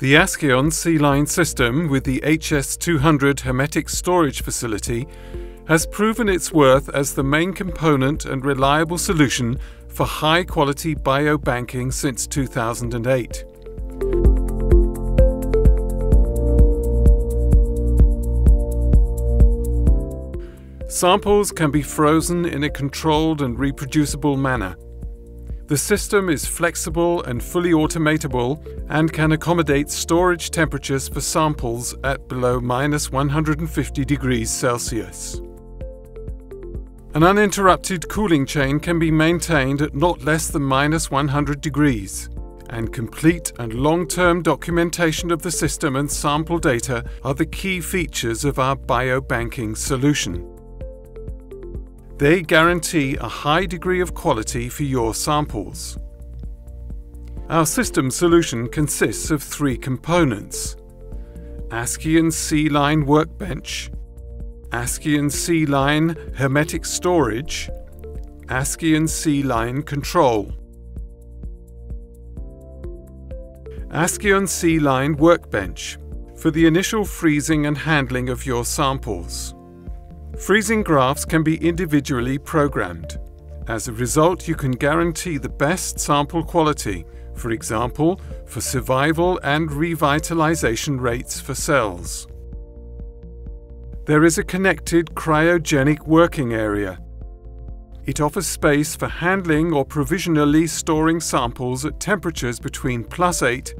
The Askion C-Line system with the HS200 hermetic storage facility has proven its worth as the main component and reliable solution for high quality biobanking since 2008. Samples can be frozen in a controlled and reproducible manner. The system is flexible and fully automatable and can accommodate storage temperatures for samples at below minus 150 degrees Celsius. An uninterrupted cooling chain can be maintained at not less than minus 100 degrees, and complete and long-term documentation of the system and sample data are the key features of our biobanking solution. They guarantee a high degree of quality for your samples. Our system solution consists of three components Askion C-Line Workbench, Askion C-Line Hermetic Storage, Askion C-Line Control. Askion C-Line Workbench for the initial freezing and handling of your samples. Freezing graphs can be individually programmed. As a result, you can guarantee the best sample quality, for example, for survival and revitalization rates for cells. There is a connected cryogenic working area. It offers space for handling or provisionally storing samples at temperatures between plus 8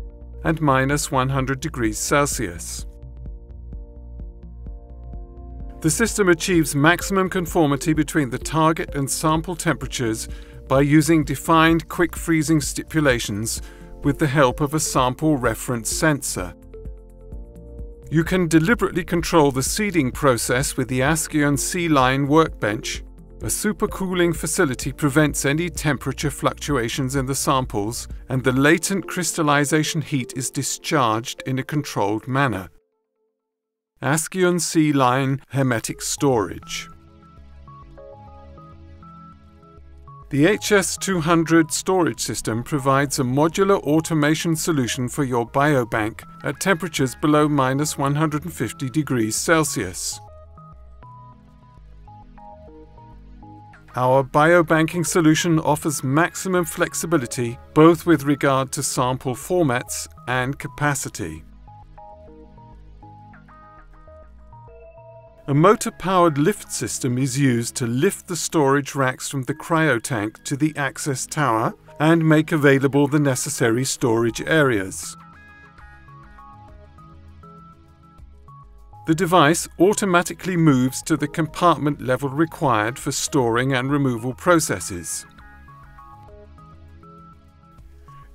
and minus 100 degrees Celsius. The system achieves maximum conformity between the target and sample temperatures by using defined quick freezing stipulations with the help of a sample reference sensor. You can deliberately control the seeding process with the Askion C-Line workbench. A supercooling facility prevents any temperature fluctuations in the samples, and the latent crystallization heat is discharged in a controlled manner. Askion C-Line Hermetic Storage. The HS200 storage system provides a modular automation solution for your biobank at temperatures below minus 150 degrees Celsius. Our biobanking solution offers maximum flexibility both with regard to sample formats and capacity. A motor-powered lift system is used to lift the storage racks from the cryotank to the access tower and make available the necessary storage areas. The device automatically moves to the compartment level required for storing and removal processes.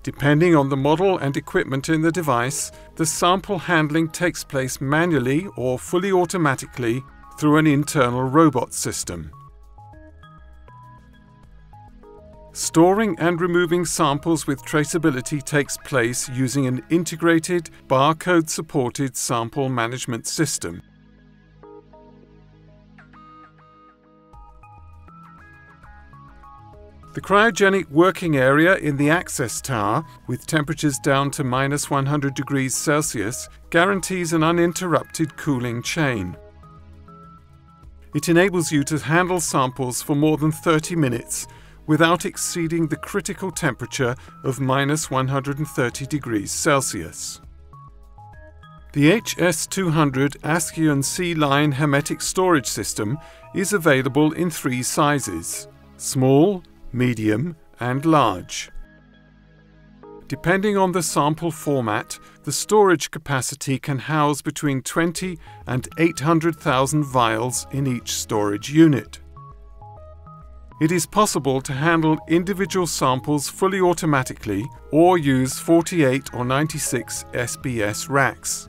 Depending on the model and equipment in the device, the sample handling takes place manually or fully automatically through an internal robot system. Storing and removing samples with traceability takes place using an integrated, barcode-supported sample management system. The cryogenic working area in the access tower, with temperatures down to minus 100 degrees Celsius, guarantees an uninterrupted cooling chain. It enables you to handle samples for more than 30 minutes without exceeding the critical temperature of minus 130 degrees Celsius. The HS200 Askion C-Line hermetic storage system is available in three sizes small, medium, and large. Depending on the sample format, the storage capacity can house between 20 and 800,000 vials in each storage unit. It is possible to handle individual samples fully automatically or use 48 or 96 SBS racks.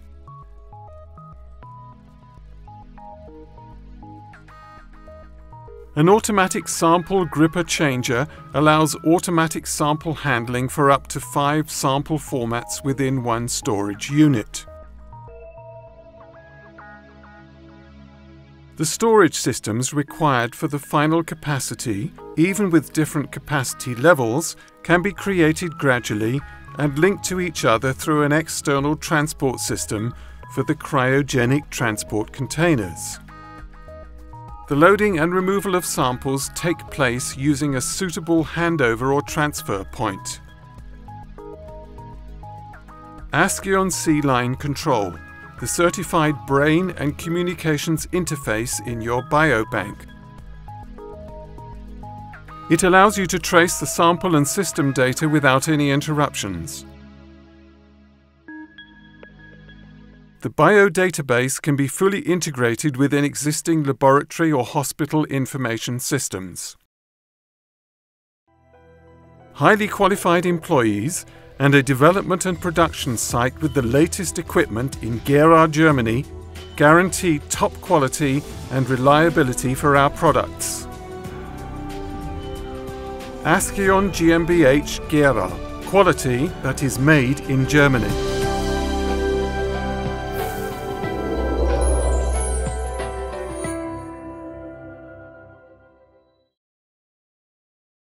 An automatic sample gripper changer allows automatic sample handling for up to five sample formats within one storage unit. The storage systems required for the final capacity, even with different capacity levels, can be created gradually and linked to each other through an external transport system for the cryogenic transport containers. The loading and removal of samples take place using a suitable handover or transfer point. Askion C-Line Control, the certified brain and communications interface in your biobank. It allows you to trace the sample and system data without any interruptions. The biodatabase can be fully integrated within existing laboratory or hospital information systems. Highly qualified employees and a development and production site with the latest equipment in Gera, Germany guarantee top quality and reliability for our products. Askion GmbH Gera, quality that is made in Germany.